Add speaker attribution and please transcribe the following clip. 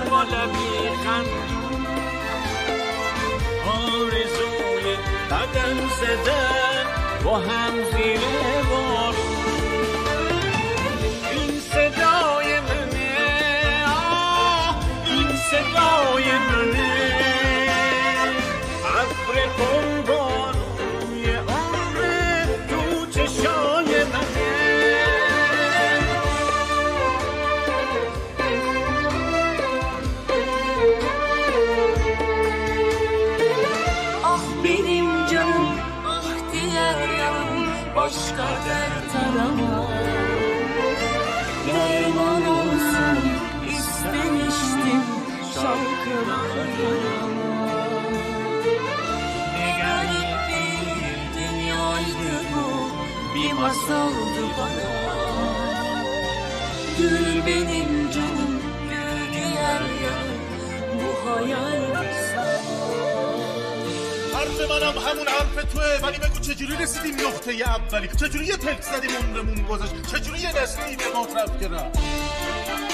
Speaker 1: بالا بیخم آرزوی قدم زدن با هم زیر
Speaker 2: Başka dert arama Derman olsun istemiştim şarkılarıma Ne garip bir dünyaydı bu Bir masaldı bana. Gül benim canım, gül diğer yanım Bu hayal
Speaker 3: حرف منم همون حرف توه. ولی بگو چجوری رسیدیم نقطه اولی؟ چجوری یه تلک زدیم عمرمون گذاشت چجوری یه نسلی به ما رفت؟